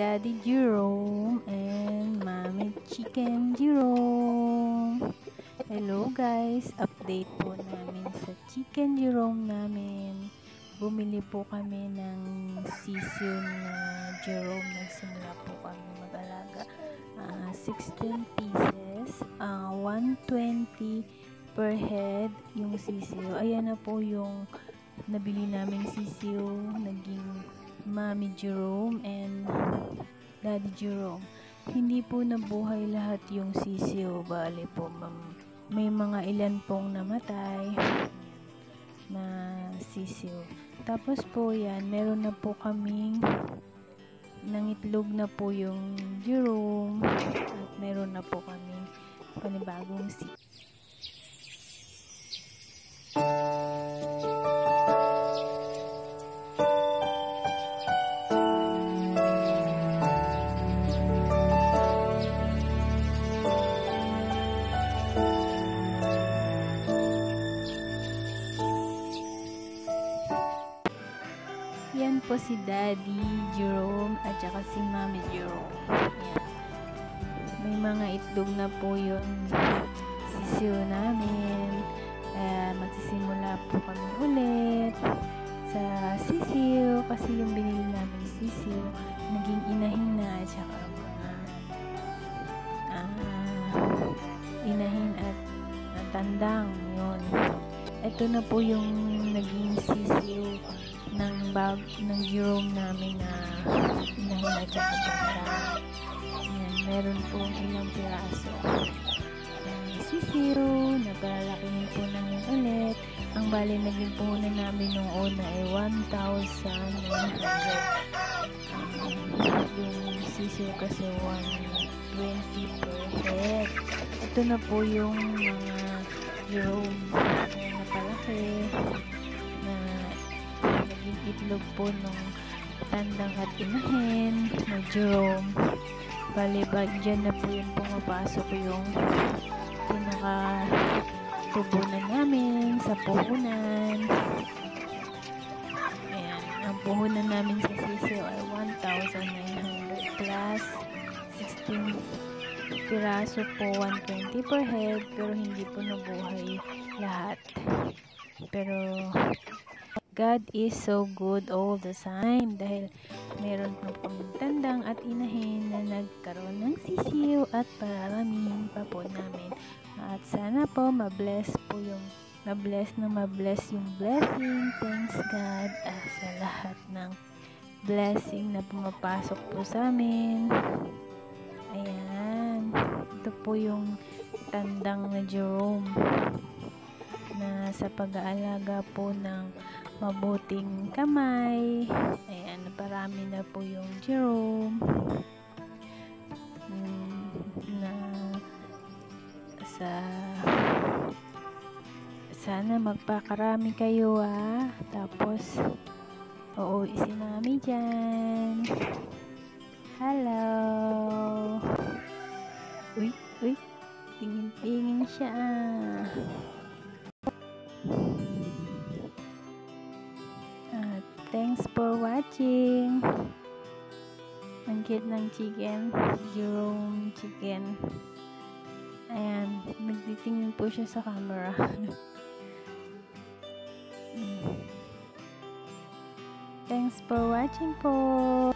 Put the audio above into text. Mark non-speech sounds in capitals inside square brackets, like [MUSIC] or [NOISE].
Daddy Jerome and Mami Chicken Jerome. Hello guys, update po namin sa Chicken Jerome namin. Bumili po kami ng season na Jerome. Nagsimula po kami mag-alaga. Uh, 16 pieces, uh, 120 per head yung sisiyo. Ayan na po yung nabili naming sisiyo. Naging Mami Jerome and Daddy Jerome. Hindi po nabuhay lahat yung sisiyo. Bale po, ma'am. May mga ilan pong namatay na sisiyo. Tapos po yan, meron na po kaming nangitlog na po yung Jerome at meron na po kaming panibagong sisiyo. Po si Daddy Jerome at saka si Mami Jerome. Yan. May mga itlog na po yung sisiyo namin. Kaya magsisimula po kami ulit sa sisiyo kasi yung binili namin sisiyo naging inahin na at saka mga uh, inahin at uh, tandang yun. Ito na po yung bag ng Jerome namin na inahin at saka tandang. Yan, meron po ilang piraso. Ang sisiyo, napalalakihin po namin ulit. Ang bali naging puhunan namin nung una ay 1,900. Um, yung sisiyo kasi 120 per head. Ito na po yung mga Jerome na napalaki na naging itlog po nung tandang at inahin na Jerome. Bali, ba, dyan na po yung pumapasok yung pinaka tubunan namin sa puhunan. Ayan, ang puhunan namin sa sisiyo ay 1,900 plus 16 piraso po 120 per head pero hindi po nabuhay lahat. Pero God is so good all the time dahil meron po kaming tandang at inahin na nagkaroon ng sisiyo at pararamihin pa po namin. At sana po mabless po yung mabless na mabless yung blessing. Thanks God ah, sa lahat ng blessing na pumapasok po sa amin. Ayan. Ito po yung tandang na Jerome na sa pag-aalaga po ng mabuting kamay. Ayan, parami na po yung Jerome. Mm, na sa sana magpakarami kayo ah. Tapos oo, si mami dyan. Hello. Uy, uy. Tingin-tingin siya ah. Watching. Ang cute ng chicken. Jerome chicken. Ayan, nagtitingin po siya sa camera. [LAUGHS] Thanks for watching po.